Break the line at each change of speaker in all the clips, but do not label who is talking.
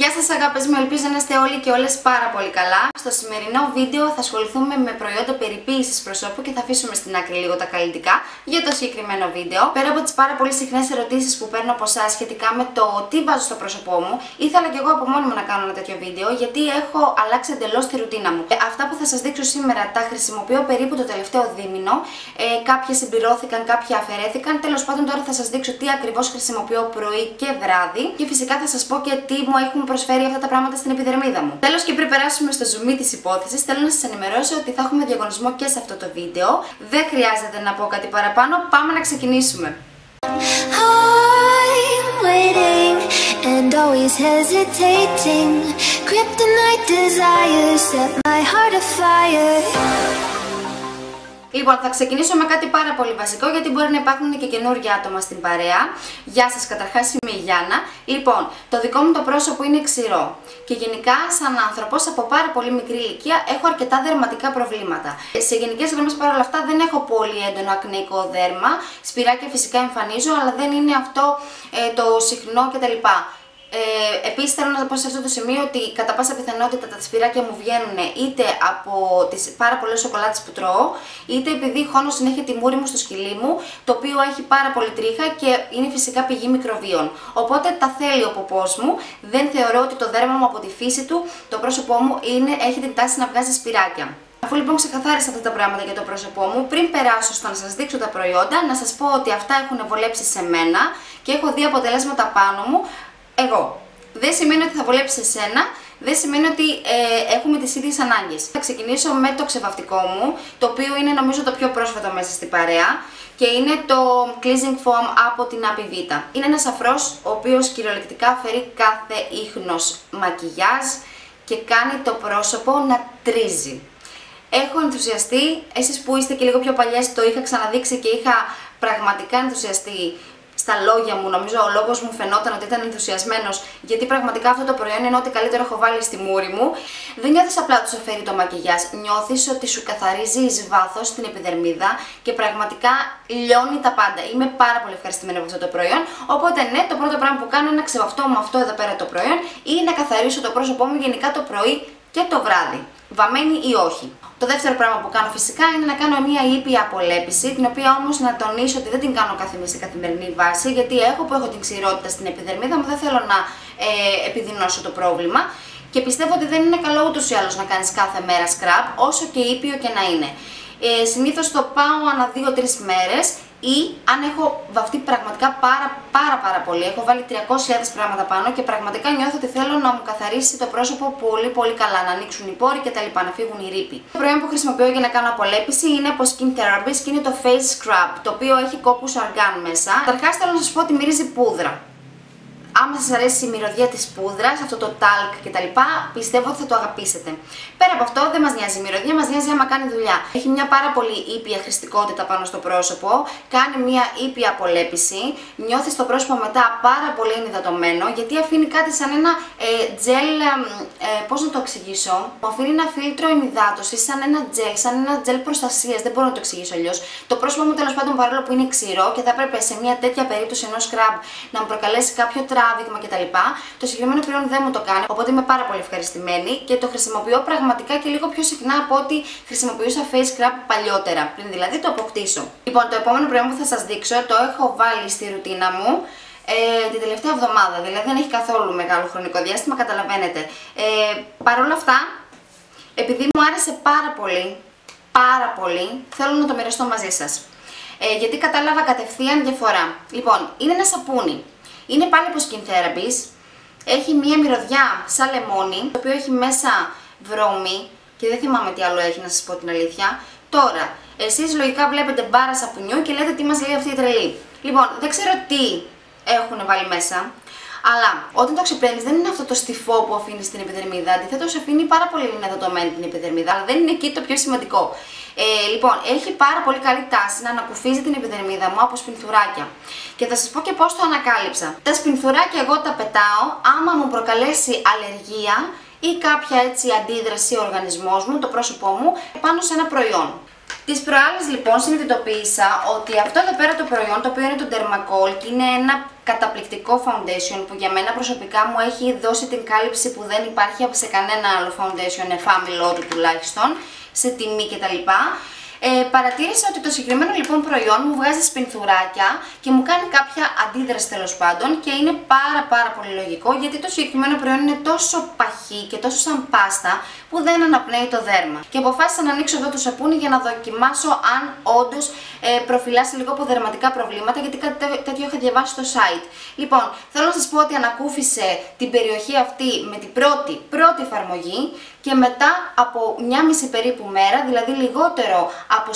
Γεια σας αγάπες μου, ελπίζω να είστε όλοι και όλες πάρα πολύ καλά. Στο σημερινό βίντεο θα ασχοληθούμε με προϊόντα περιποίησης προσώπου και θα αφήσουμε στην άκρη λίγο τα καλλιτικά για το συγκεκριμένο βίντεο. Πέρα από τις πάρα πολύ συχνές ερωτήσεις που παίρνω από εσάς σχετικά με το τι βάζω στο πρόσωπό μου, ήθελα και εγώ από μόνη μου να κάνω ένα τέτοιο βίντεο γιατί έχω αλλάξει εντελώς τη ρουτίνα μου. Ε, αυτά που θα σας δείξω σήμερα τα χρησιμοποιώ περίπου το τελευταίο δίμηνο. Ε, κάποια συμπληρώθηκαν, κάποια αφαιρέθηκαν. Τέλος πάντων τώρα θα σας δείξω τι ακριβώς χρησιμοποιώ πρωί και βράδυ και φυσικά θα σας πω και τι μου έχουν προσφέρει αυτά τα πράγματα στην επιδερμίδα μου. Τέλος και πριν περάσουμε στο zoom της υπόθεσης, θέλω να σας ενημερώσω ότι θα έχουμε διαγωνισμό και σε αυτό το βίντεο. Δεν χρειάζεται να πω κάτι παραπάνω, πάμε να ξεκινήσουμε. and always hesitating Kryptonite desires set my heart afire Λοιπόν, θα ξεκινήσω με κάτι πάρα πολύ βασικό γιατί μπορεί να υπάρχουν και καινούργια άτομα στην παρέα. Γεια σας, καταρχάς είμαι η Γιάννα. Λοιπόν, το δικό μου το πρόσωπο είναι ξηρό και γενικά σαν άνθρωπος από πάρα πολύ μικρή ηλικία έχω αρκετά δερματικά προβλήματα. Σε γενικές γραμμές παρόλα αυτά δεν έχω πολύ έντονο ακνικό δέρμα, σπυράκια φυσικά εμφανίζω αλλά δεν είναι αυτό ε, το συχνό κτλ. Ε, Επίσης θέλω να πω σε αυτό το σημείο ότι κατά πάσα πιθανότητα τα σπυράκια μου βγαίνουν είτε από τις πάρα πολλές σοκολάτες που τρώω, είτε επειδή χώνω συνέχεια τη μούρη μου στο σκυλί μου, το οποίο έχει πάρα πολύ τρίχα και είναι φυσικά πηγή μικροβίων. Οπότε τα θέλει ο ποπός μου, δεν θεωρώ ότι το δέρμα μου από τη φύση του, το πρόσωπό μου είναι, έχει την τάση να βγάζει σπυράκια. Αφού λοιπόν ξεκαθάρισα αυτά τα πράγματα για το πρόσωπό μου, πριν περάσω στο να σας δείξω τα προϊόντα, να σας πω ότι αυτά έχουν βολέψει σε μένα και έχω δει αποτελέσματα πάνω μου εγώ. Δεν σημαίνει ότι θα βολέψεις εσένα, δεν σημαίνει ότι ε, έχουμε τις ίδιες ανάγκες. Θα ξεκινήσω με το ξεβαυτικό μου, το οποίο είναι νομίζω το πιο πρόσφατο μέσα στην παρέα και είναι το Cleansing Foam από την APV. Είναι ένας αφρός ο οποίος κυριολεκτικά φέρει κάθε ίχνος μακιγιάζ και κάνει το πρόσωπο να τρίζει. Έχω ενθουσιαστεί, εσείς που είστε και λίγο πιο παλιές το είχα ξαναδείξει και είχα πραγματικά ενθουσιαστεί στα λόγια μου, νομίζω ο λόγος μου φαινόταν ότι ήταν ενθουσιασμένος, γιατί πραγματικά αυτό το προϊόν είναι ό,τι καλύτερο έχω βάλει στη μούρη μου. Δεν νιώθεις απλά ότι σου φέρει το μακιγιάζ, νιώθεις ότι σου καθαρίζει εις βάθος την επιδερμίδα και πραγματικά λιώνει τα πάντα. Είμαι πάρα πολύ ευχαριστημένη από αυτό το προϊόν. Οπότε, ναι, το πρώτο πράγμα που κάνω είναι να ξεβαφτώ με αυτό εδώ πέρα το προϊόν ή να καθαρίσω το πρόσωπό μου γενικά το πρωί και το βράδυ. Βαμμένη ή όχι. Το δεύτερο πράγμα που κάνω φυσικά είναι να κάνω μια ήπια απολέπιση, την οποία όμως να τονίσω ότι δεν την κάνω καθημερινή σε καθημερινή βάση, γιατί έχω που έχω την ξηρότητα στην επιδερμίδα μου, δεν θέλω να ε, επιδεινώσω το πρόβλημα και πιστεύω ότι δεν είναι καλό ούτως ή άλλως να κάνεις κάθε μέρα scrub, όσο και ήπιο και να είναι. Ε, συνήθως το πάω ανά 2-3 μέρες ή αν έχω βαφτεί πραγματικά πάρα πάρα πάρα πολύ, έχω βάλει 300.000 πράγματα πάνω και πραγματικά νιώθω ότι θέλω να μου καθαρίσει το πρόσωπο πολύ πολύ καλά, να ανοίξουν οι πόροι και τα λοιπά, να φύγουν οι ρήποι. Το προϊόν που χρησιμοποιώ για να κάνω απολέπιση είναι από Skin Therapist και είναι το Face Scrub, το οποίο έχει κόκκους αργάν μέσα. Καταρχάς θέλω να σας πω ότι μυρίζει πούδρα άμα σας αρέσει η μυρωδιά της πούδρας, αυτό το talc κτλ, πιστεύω ότι θα το αγαπήσετε. Πέρα από αυτό δεν μας νοιάζει η μυρωδιά, μας νοιάζει άμα κάνει δουλειά. Έχει μια πάρα πολύ ήπια χρηστικότητα πάνω στο πρόσωπο, κάνει μια ήπια απολέπιση, νιώθεις το πρόσωπο μετά πάρα πολύ ενυδατωμένο, γιατί αφήνει κάτι σαν ένα ε, τζελ, ε, πώς να το εξηγήσω, μου αφήνει ένα φίλτρο ενυδάτωση, σαν ένα τζελ, σαν ένα τζελ προστασίας, δεν μπορώ να το εξηγήσω αλλιώς. Το πρόσωπο μου τέλος πάντων παρόλο που είναι ξηρό και θα έπρεπε σε μια τέτοια περίπτωση ενός scrub να μου προκαλέσει κάποιο τράβηγμα κτλ. Το συγκεκριμένο προϊόν δεν μου το κάνει, οπότε είμαι πάρα πολύ ευχαριστημένη και το χρησιμοποιώ πραγματικά και λίγο πιο συχνά από ό,τι χρησιμοποιούσα face scrub παλιότερα, πριν δηλαδή το αποκτήσω. Λοιπόν, το επόμενο προϊόν που θα σας δείξω το έχω βάλει στη ρουτίνα μου ε, την τελευταία εβδομάδα, δηλαδή δεν έχει καθόλου μεγάλο χρονικό διάστημα, καταλαβαίνετε. Ε, Παρ' όλα αυτά, επειδή μου άρεσε πάρα πολύ, πάρα πολύ, θέλω να το μοιραστώ μαζί σας. Ε, γιατί κατάλαβα κατευθείαν διαφορά. Λοιπόν, είναι ένα σαπούνι. Είναι πάλι από Skin Therapies. Έχει μία μυρωδιά σαν λεμόνι, το οποίο έχει μέσα βρώμη και δεν θυμάμαι τι άλλο έχει να σας πω την αλήθεια. Τώρα, εσείς λογικά βλέπετε μπάρα σαπουνιού και λέτε τι μας λέει αυτή η τρελή. Λοιπόν, δεν ξέρω τι έχουν βάλει μέσα, αλλά όταν το ξεπλένεις, δεν είναι αυτό το στιφό που αφήνεις στην επιδερμίδα. Αντιθέτως, αφήνει πάρα πολύ ενδεδοτωμένη την επιδερμίδα, αλλά δεν είναι εκεί το πιο σημαντικό. Ε, λοιπόν, έχει πάρα πολύ καλή τάση να ανακουφίζει την επιδερμίδα μου από σπινθουράκια. Και θα σας πω και πώς το ανακάλυψα. Τα σπινθουράκια εγώ τα πετάω άμα μου προκαλέσει αλλεργία ή κάποια έτσι αντίδραση ο οργανισμός μου, το πρόσωπό μου, πάνω σε ένα προϊόν. Τις προάλλες λοιπόν συνειδητοποίησα ότι αυτό εδώ πέρα το προϊόν, το οποίο είναι το Dermacol και είναι ένα καταπληκτικό foundation που για μένα προσωπικά μου έχει δώσει την κάλυψη που δεν υπάρχει σε κανένα άλλο foundation εφάμιλό του τουλάχιστον, σε τιμή κτλ. Ε, παρατήρησα ότι το συγκεκριμένο λοιπόν προϊόν μου βγάζει σπινθουράκια και μου κάνει κάποια αντίδραση τέλος πάντων και είναι πάρα πάρα πολύ λογικό γιατί το συγκεκριμένο προϊόν είναι τόσο παχύ και τόσο σαν πάστα που δεν αναπνέει το δέρμα. Και αποφάσισα να ανοίξω εδώ το σαπούνι για να δοκιμάσω αν όντως ε, προφυλάσσει λίγο από δερματικά προβλήματα γιατί κάτι τέτοιο είχα διαβάσει στο site. Λοιπόν, θέλω να σας πω ότι ανακούφισε την περιοχή αυτή με την πρώτη, πρώτη εφαρμογή και μετά από μια μισή περίπου μέρα, δηλαδή λιγότερο από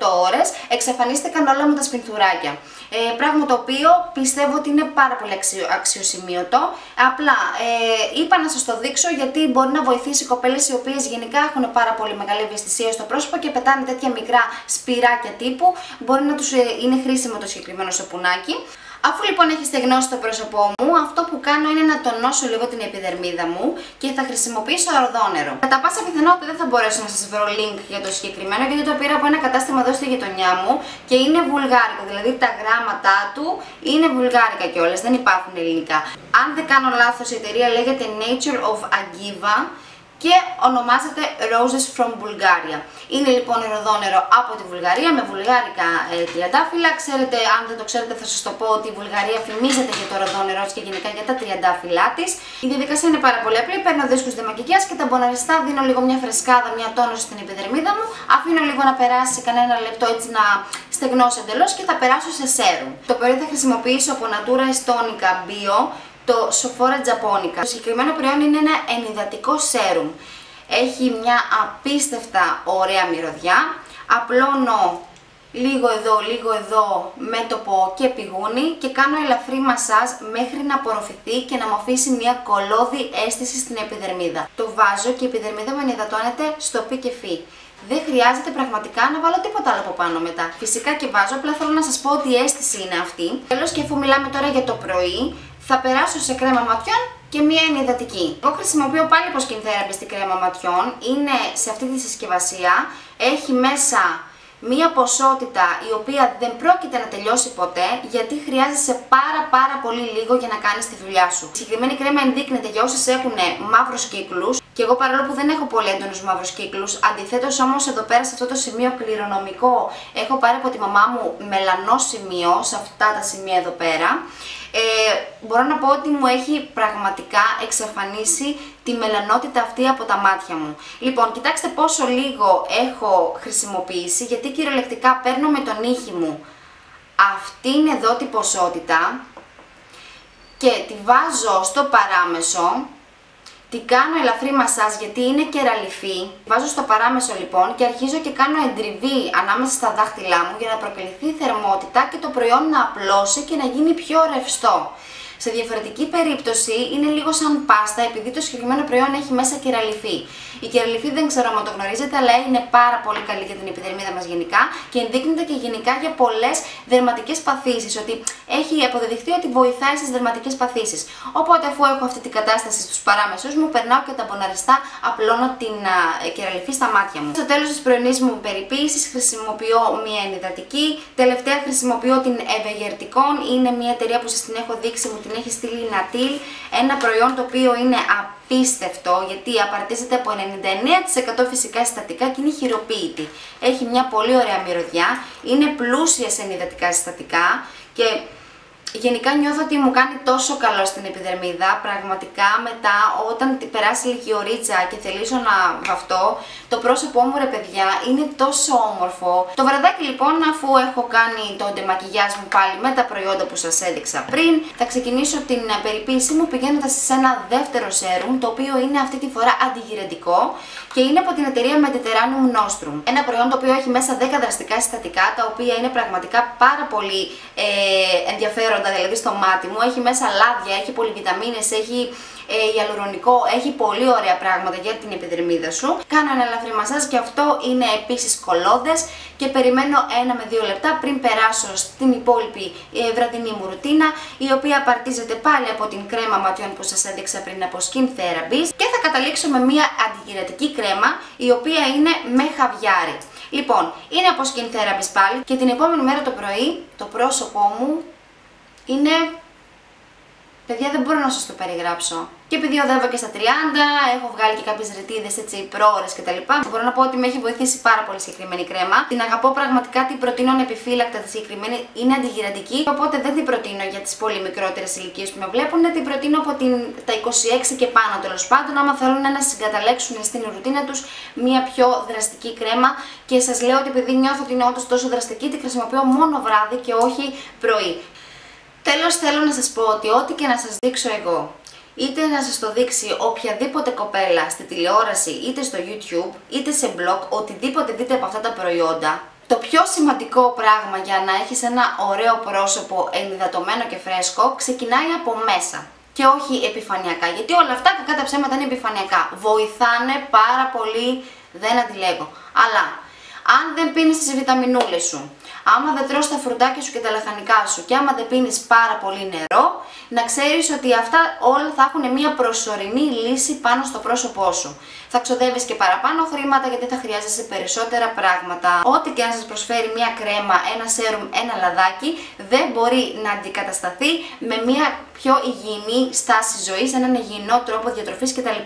48 ώρες, εξαφανίστηκαν όλα με τα σπινθουράκια. Ε, πράγμα το οποίο πιστεύω ότι είναι πάρα πολύ αξιο, αξιοσημείωτο. Απλά ε, είπα να σας το δείξω γιατί μπορεί να βοηθήσει κοπέλες οι οποίες γενικά έχουν πάρα πολύ μεγάλη ευαισθησία στο πρόσωπο και πετάνε τέτοια μικρά σπυράκια τύπου. Μπορεί να τους ε, είναι χρήσιμο το συγκεκριμένο σαπουνάκι. Αφού λοιπόν έχει στεγνώσει το πρόσωπό μου, αυτό που κάνω είναι να τονώσω λίγο την επιδερμίδα μου και θα χρησιμοποιήσω αρδόνερο. Κατά πάσα πιθανότητα δεν θα μπορέσω να σας βρω link για το συγκεκριμένο γιατί το πήρα από ένα κατάστημα εδώ στη γειτονιά μου και είναι βουλγάρικα, δηλαδή τα γράμματά του είναι βουλγάρικα κιόλας, δεν υπάρχουν ελληνικά. Αν δεν κάνω λάθος η εταιρεία λέγεται Nature of Agiva και ονομάζεται Roses from Bulgaria. Είναι λοιπόν ροδόνερο από τη Βουλγαρία με βουλγάρικα ε, τριαντάφυλλα. Ξέρετε, αν δεν το ξέρετε θα σας το πω ότι η Βουλγαρία φημίζεται για το ροδόνερό της και γενικά για τα τριαντάφυλλά της. Η διαδικασία είναι πάρα πολύ απλή, παίρνω δίσκους δεμακικιάς και τα μποναριστά δίνω λίγο μια φρεσκάδα, μια τόνωση στην επιδερμίδα μου, αφήνω λίγο να περάσει κανένα λεπτό έτσι να στεγνώσει εντελώς και θα περάσω σε σέρουμ. Το πρωί θα χρησιμοποιήσω από Natura Estonica Bio το Sophora Japonica. Το συγκεκριμένο προϊόν είναι ένα ενυδατικό σέρουμ. Έχει μια απίστευτα ωραία μυρωδιά. Απλώνω λίγο εδώ, λίγο εδώ μέτωπο και πηγούνι και κάνω ελαφρύ μασάζ μέχρι να απορροφηθεί και να μου αφήσει μια κολόδη αίσθηση στην επιδερμίδα. Το βάζω και η επιδερμίδα μου ενυδατώνεται στο πι και φι. Δεν χρειάζεται πραγματικά να βάλω τίποτα άλλο από πάνω μετά. Φυσικά και βάζω, απλά θέλω να σας πω ότι η αίσθηση είναι αυτή. Τέλος και αφού μιλάμε τώρα για το πρωί, θα περάσω σε κρέμα ματιών και μία ενυδατική. Εγώ χρησιμοποιώ πάλι από Skin Therapy στη κρέμα ματιών, είναι σε αυτή τη συσκευασία, έχει μέσα μία ποσότητα η οποία δεν πρόκειται να τελειώσει ποτέ γιατί χρειάζεσαι πάρα πάρα πολύ λίγο για να κάνεις τη δουλειά σου. Η συγκεκριμένη κρέμα ενδείκνεται για όσες έχουν μαύρους κύκλους και εγώ παρόλο που δεν έχω πολύ έντονους μαύρους κύκλους, αντιθέτως όμως εδώ πέρα σε αυτό το σημείο κληρονομικό έχω πάρει από τη μαμά μου μελανό σημείο, σε αυτά τα σημεία εδώ πέρα ε, μπορώ να πω ότι μου έχει πραγματικά εξαφανίσει τη μελανότητα αυτή από τα μάτια μου. Λοιπόν, κοιτάξτε πόσο λίγο έχω χρησιμοποιήσει, γιατί κυριολεκτικά παίρνω με τον ήχη μου αυτή είναι εδώ την ποσότητα και τη βάζω στο παράμεσο Τη κάνω ελαφρύ μασάζ γιατί είναι κεραλιφή. Βάζω στο παράμεσο λοιπόν και αρχίζω και κάνω εντριβή ανάμεσα στα δάχτυλά μου για να προκαλυφθεί η θερμότητα και το προϊόν να απλώσει και να γίνει πιο ρευστό. Σε διαφορετική περίπτωση είναι λίγο σαν πάστα επειδή το συγκεκριμένο προϊόν έχει μέσα κεραλιφή. Η κεραλιφή δεν ξέρω αν το γνωρίζετε, αλλά είναι πάρα πολύ καλή για την επιδερμίδα μας γενικά και ενδείκνεται και γενικά για πολλές δερματικές παθήσεις. Ότι έχει αποδεδειχθεί ότι βοηθάει στις δερματικές παθήσεις. Οπότε, αφού έχω αυτή την κατάσταση στους παράμεσου μου, περνάω και τα μποναριστά, απλώνω την α, κεραλιφή στα μάτια μου. Στο τέλος της πρωινής μου περιποίησης χρησιμοποιώ μία ενυδατική. Τελευταία χρησιμοποιώ την Ευεγερτικόν. Είναι μια εταιρεία που σας την έχω δείξει, μου την έχει στείλει η Natil. Ένα προϊόν το οποίο είναι απίστευτο γιατί απαρτίζεται από 99% φυσικά συστατικά και είναι χειροποίητη. Έχει μια πολύ ωραία μυρωδιά, είναι πλούσια σε ενυδατικά συστατικά και Γενικά νιώθω ότι μου κάνει τόσο καλό στην επιδερμίδα, πραγματικά μετά όταν περάσει λίγη ωρίτσα και θελήσω να βαφτώ, το πρόσωπό μου ρε παιδιά είναι τόσο όμορφο. Το βραδάκι λοιπόν αφού έχω κάνει το ντεμακιγιάζ μου πάλι με τα προϊόντα που σας έδειξα πριν, θα ξεκινήσω την περιποίησή μου πηγαίνοντας σε ένα δεύτερο σέρουμ, το οποίο είναι αυτή τη φορά αντιγυρεντικό και είναι από την εταιρεία Mediterranean Nostrum. Ένα προϊόν το οποίο έχει μέσα 10 δραστικά συστατικά, τα οποία είναι πραγματικά πάρα πολύ ε, ενδιαφέροντα δηλαδή στο μάτι μου. Έχει μέσα λάδια, έχει πολυβιταμίνες, έχει ε, γυαλουρονικό, έχει πολύ ωραία πράγματα για την επιδερμίδα σου. Κάνω ένα ελαφρύ μασάζ και αυτό είναι επίσης κολόδες και περιμένω ένα με δύο λεπτά πριν περάσω στην υπόλοιπη ε, βραδινή μου ρουτίνα η οποία απαρτίζεται πάλι από την κρέμα ματιών που σας έδειξα πριν από Skin Therapy και θα καταλήξω με μια αντιγυρατική κρέμα η οποία είναι με χαβιάρι. Λοιπόν, είναι από Skin Therapist πάλι και την επόμενη μέρα το πρωί το πρόσωπό μου είναι Παιδιά δεν μπορώ να σας το περιγράψω. Και επειδή οδεύω και στα 30, έχω βγάλει και κάποιες ρετίδε έτσι πρόωρε κτλ. Μπορώ να πω ότι με έχει βοηθήσει πάρα πολύ συγκεκριμένη κρέμα. Την αγαπώ πραγματικά, την προτείνω ανεπιφύλακτα τη συγκεκριμένη. Είναι αντιγυραντική, οπότε δεν την προτείνω για τις πολύ μικρότερες ηλικίες που με βλέπουν. Την προτείνω από την, τα 26 και πάνω τέλος πάντων, άμα θέλουν να συγκαταλέξουν στην ρουτίνα τους μια πιο δραστική κρέμα. Και σας λέω ότι επειδή νιώθω ότι είναι όντως τόσο δραστική, τη χρησιμοποιώ μόνο βράδυ και όχι πρωί. Τέλος θέλω να σας πω ότι ό,τι και να σας δείξω εγώ, είτε να σας το δείξει οποιαδήποτε κοπέλα στη τηλεόραση, είτε στο YouTube, είτε σε blog, οτιδήποτε δείτε από αυτά τα προϊόντα, το πιο σημαντικό πράγμα για να έχεις ένα ωραίο πρόσωπο ενυδατωμένο και φρέσκο ξεκινάει από μέσα και όχι επιφανειακά. Γιατί όλα αυτά κακά τα ψέματα είναι επιφανειακά. Βοηθάνε πάρα πολύ, δεν αντιλέγω. Αλλά αν δεν πίνεις τις βιταμινούλες σου, άμα δεν τρως τα φρουτάκια σου και τα λαχανικά σου και άμα δεν πίνεις πάρα πολύ νερό, να ξέρεις ότι αυτά όλα θα έχουν μια προσωρινή λύση πάνω στο πρόσωπό σου. Θα ξοδεύεις και παραπάνω χρήματα γιατί θα χρειάζεσαι περισσότερα πράγματα. Ό,τι και αν σας προσφέρει μια κρέμα, ένα σέρουμ, ένα λαδάκι, δεν μπορεί να αντικατασταθεί με μια πιο υγιεινή στάση ζωής, έναν υγιεινό τρόπο διατροφής κτλ.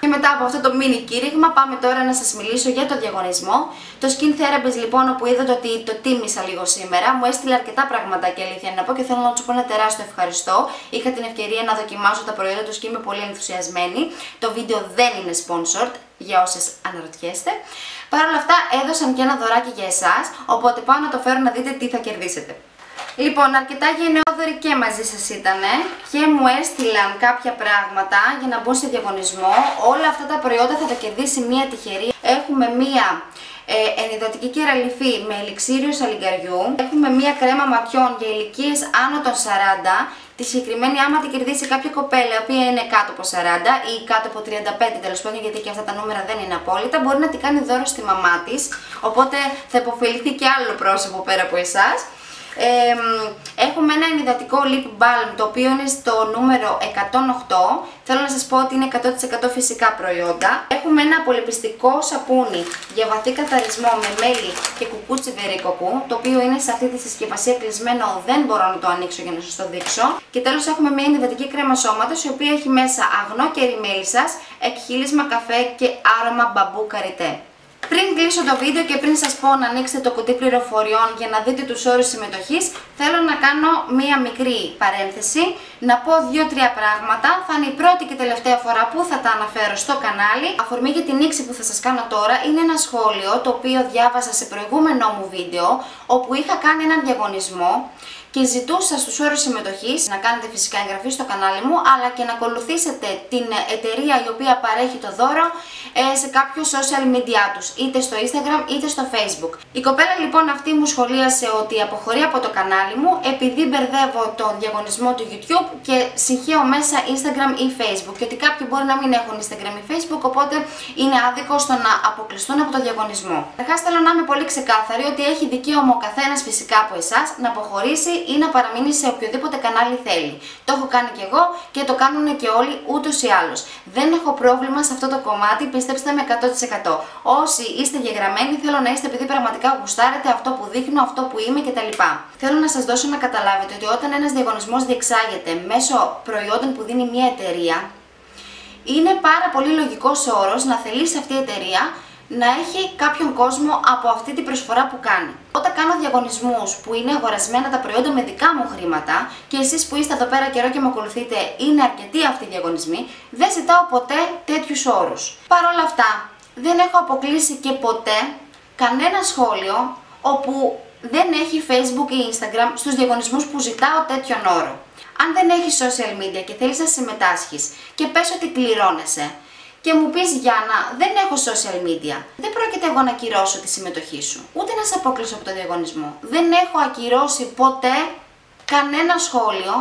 Και μετά από αυτό το μίνι κήρυγμα πάμε τώρα να σας μιλήσω για το διαγωνισμό. Το Skin Therapist λοιπόν όπου είδατε ότι το τίμησα λίγο σήμερα, μου έστειλε αρκετά και αλήθεια να πω και θέλω να τους πω ένα τεράστιο ευχαριστώ. Είχα την ευκαιρία να δοκιμάσω τα προϊόντα τους και είμαι πολύ ενθουσιασμένη. Το βίντεο δεν είναι sponsored για όσες αναρωτιέστε. Παρ' όλα αυτά έδωσαν και ένα δωράκι για εσάς, οπότε πάω να το φέρω να δείτε τι θα κερδίσετε. Λοιπόν, αρκετά γενναιόδοροι και μαζί σας ήταν και μου έστειλαν κάποια πράγματα για να μπουν σε διαγωνισμό. Όλα αυτά τα προϊόντα θα τα κερδίσει μία τυχερή. Έχουμε μία ε, ενυδατική κεραλιφή με ελιξίριο σαλιγκαριού. Έχουμε μία κρέμα ματιών για ηλικίες άνω των 40. Τη συγκεκριμένη, άμα την κερδίσει κάποια κοπέλα, η οποία είναι κάτω από 40 ή κάτω από 35 τέλος πάντων, γιατί και αυτά τα νούμερα δεν είναι απόλυτα, μπορεί να την κάνει δώρο στη μαμά της. Οπότε θα υποφεληθεί και άλλο πρόσωπο πέρα από εσάς έχουμε ένα ενυδατικό lip balm το οποίο είναι στο νούμερο 108. Θέλω να σας πω ότι είναι 100% φυσικά προϊόντα. Έχουμε ένα απολεπιστικό σαπούνι για βαθύ καθαρισμό με μέλι και κουκούτσι βερίκοκου, το οποίο είναι σε αυτή τη συσκευασία κλεισμένο, δεν μπορώ να το ανοίξω για να σας το δείξω. Και τέλος έχουμε μια ενυδατική κρέμα σώματος, η οποία έχει μέσα αγνό κερί μέλισσας, εκχύλισμα καφέ και άρωμα μπαμπού καριτέ. Πριν κλείσω το βίντεο και πριν σας πω να ανοίξετε το κουτί πληροφοριών για να δείτε τους όρους συμμετοχής, θέλω να κάνω μία μικρή παρένθεση, να πω δύο-τρία πράγματα. Θα είναι η πρώτη και τελευταία φορά που θα τα αναφέρω στο κανάλι. Αφορμή για την νήξη που θα σας κάνω τώρα είναι ένα σχόλιο το οποίο διάβασα σε προηγούμενό μου βίντεο, όπου είχα κάνει έναν διαγωνισμό και ζητούσα στους όρους συμμετοχής να κάνετε φυσικά εγγραφή στο κανάλι μου αλλά και να ακολουθήσετε την εταιρεία η οποία παρέχει το δώρο ε, σε κάποιο social media τους είτε στο Instagram είτε στο Facebook. Η κοπέλα λοιπόν αυτή μου σχολίασε ότι αποχωρεί από το κανάλι μου επειδή μπερδεύω το διαγωνισμό του YouTube και συγχαίω μέσα Instagram ή Facebook και ότι κάποιοι μπορεί να μην έχουν Instagram ή Facebook οπότε είναι άδικο στο να αποκλειστούν από το διαγωνισμό. Καταρχά θέλω να είμαι πολύ ξεκάθαρη ότι έχει δικαίωμα ο καθένας φυσικά από εσάς να αποχωρήσει ή να παραμείνει σε οποιοδήποτε κανάλι θέλει. Το έχω κάνει και εγώ και το κάνουν και όλοι ούτως ή άλλως. Δεν έχω πρόβλημα σε αυτό το κομμάτι, πιστέψτε με 100%. Όσοι είστε γεγραμμένοι, θέλω να είστε επειδή πραγματικά γουστάρετε αυτό που δείχνω, αυτό που είμαι κτλ. Θέλω να σας δώσω να καταλάβετε ότι όταν ένας διαγωνισμός διεξάγεται μέσω προϊόντων που δίνει μια εταιρεία, είναι πάρα πολύ λογικός όρος να θελήσει αυτή η εταιρεία να έχει κάποιον κόσμο από αυτή την προσφορά που κάνει. Όταν κάνω διαγωνισμούς που είναι αγορασμένα τα προϊόντα με δικά μου χρήματα και εσείς που είστε εδώ πέρα καιρό και με ακολουθείτε είναι αρκετοί αυτοί οι διαγωνισμοί, δεν ζητάω ποτέ τέτοιους όρους. Παρ' όλα αυτά, δεν έχω αποκλείσει και ποτέ κανένα σχόλιο όπου δεν έχει facebook ή instagram στους διαγωνισμούς που ζητάω τέτοιον όρο. Αν δεν έχεις social media και θέλεις να συμμετάσχεις και πες ότι κληρώνεσαι, και μου πεις Γιάννα, δεν έχω social media. Δεν πρόκειται εγώ να ακυρώσω τη συμμετοχή σου, ούτε να σε αποκλείσω από το διαγωνισμό. Δεν έχω ακυρώσει ποτέ κανένα σχόλιο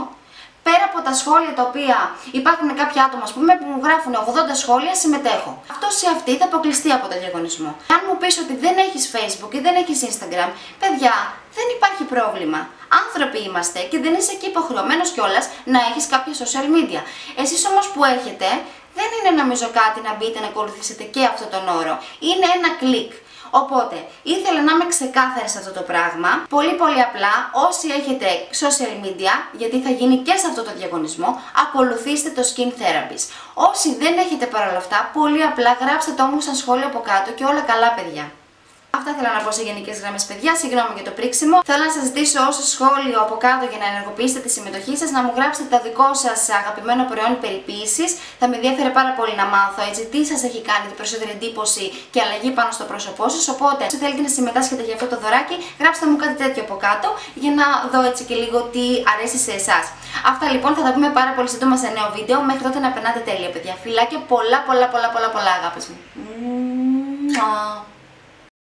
πέρα από τα σχόλια τα οποία υπάρχουν κάποια άτομα ας πούμε, που μου γράφουν 80 σχόλια, συμμετέχω. Αυτό σε αυτή θα αποκλειστεί από το διαγωνισμό. Αν μου πεις ότι δεν έχεις Facebook ή δεν έχεις Instagram, παιδιά, δεν υπάρχει πρόβλημα. Άνθρωποι είμαστε και δεν είσαι και υποχρεωμένος κιόλας να έχεις κάποια social media. Εσείς όμως που έχετε, δεν είναι νομίζω κάτι να μπείτε να ακολουθήσετε και αυτόν τον όρο. Είναι ένα κλικ. Οπότε, ήθελα να είμαι ξεκάθαρη σε αυτό το πράγμα. Πολύ πολύ απλά, όσοι έχετε social media, γιατί θα γίνει και σε αυτό το διαγωνισμό, ακολουθήστε το Skin Therapist. Όσοι δεν έχετε παρόλα αυτά, πολύ απλά γράψτε το μου σαν σχόλιο από κάτω και όλα καλά παιδιά. Αυτά θέλω να πω σε γενικές γραμμές, παιδιά. Συγγνώμη για το πρίξιμο. Θέλω να σας ζητήσω όσο σχόλιο από κάτω για να ενεργοποιήσετε τη συμμετοχή σας, να μου γράψετε το δικό σας αγαπημένο προϊόν περιποίησης. Θα με ενδιαφέρει πάρα πολύ να μάθω έτσι τι σας έχει κάνει την περισσότερη εντύπωση και αλλαγή πάνω στο πρόσωπό σας. Οπότε, αν θέλετε να συμμετάσχετε για αυτό το δωράκι, γράψτε μου κάτι τέτοιο από κάτω για να δω έτσι και λίγο τι αρέσει σε εσάς. Αυτά λοιπόν θα τα πούμε πάρα πολύ σύντομα σε νέο βίντεο. Μέχρι τότε να περνάτε τέλεια, παιδιά. Φιλάκια πολλά, πολλά, πολλά, πολλά, πολλά αγάπη μου.